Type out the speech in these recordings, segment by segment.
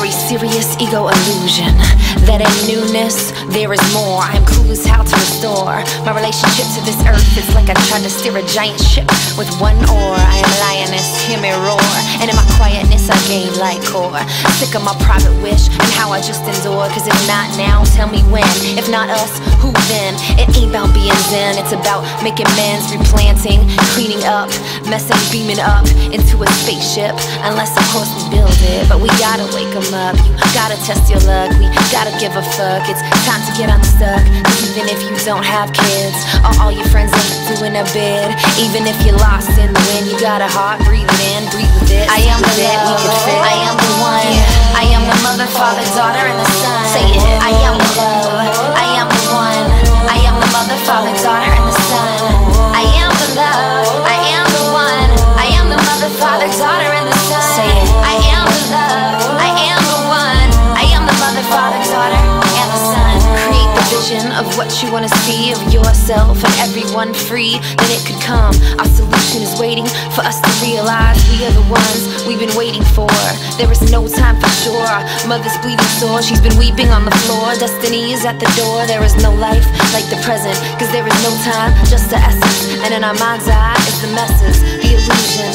serious ego illusion. That in newness, there is more. I am clueless how to restore my relationship to this earth. It's like I tried to steer a giant ship with one oar. I am lioness, hear me roar. And in my quietness, I gain light core. Sick of my private wish and how just endure. Cause if not now, tell me when. If not us, who then? It ain't about being zen, it's about making amends, replanting, cleaning up, messing, beaming up into a spaceship. Unless, of course, we build it. But we gotta wake 'em up. You gotta test your luck. We gotta give a fuck. It's time to get unstuck. Even if you don't have kids, or all your friends are doing a bid. Even if you're lost in the wind, you got a heart, breathe it in, breathe with it. I am the fit, we could fit. I am father, daughter, and the son. I am the love. I am the one. I am the mother, father, daughter, and the son. Say it. I am the love. I am the one. I am the mother, father, daughter, and the son. Create the vision of what you wanna see of yourself and everyone free, then it could come. Our solution is waiting for us to realize we are the ones we've been waiting for. There is no time for sure. Mother's bleeding sore, she's been weeping on the floor. Destiny is at the door. There is no life like the present, cause there is no time, just the essence. And in our mind's eye is the messes, the illusion.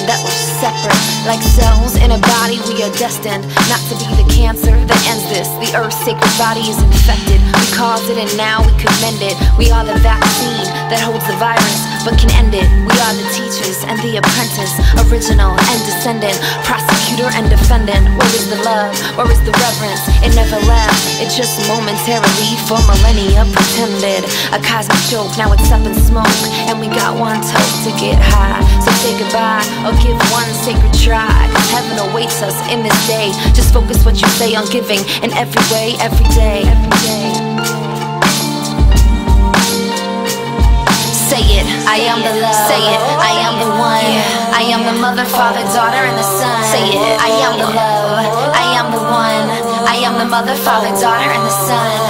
Like cells in a body, we are destined not to be the cancer that ends this. The earth's sacred body is infected. We caused it and now we could mend it. We are the vaccine that holds the virus but can end it. We are the teachers and the apprentice, original and descendant, prosecutor and defendant. Where is the love? Where is the reverence? It never left. Just momentarily for millennia pretended. A cosmic joke, now it's up in smoke. And we got one toast to get high. So say goodbye or give one sacred try. Heaven awaits us in this day. Just focus what you say on giving in every way, every day, every day. Say it, I am the love. Say it, I am the one. I am the mother, father, daughter, and the son. Say it, I am the love. I mother, father, daughter, and the son.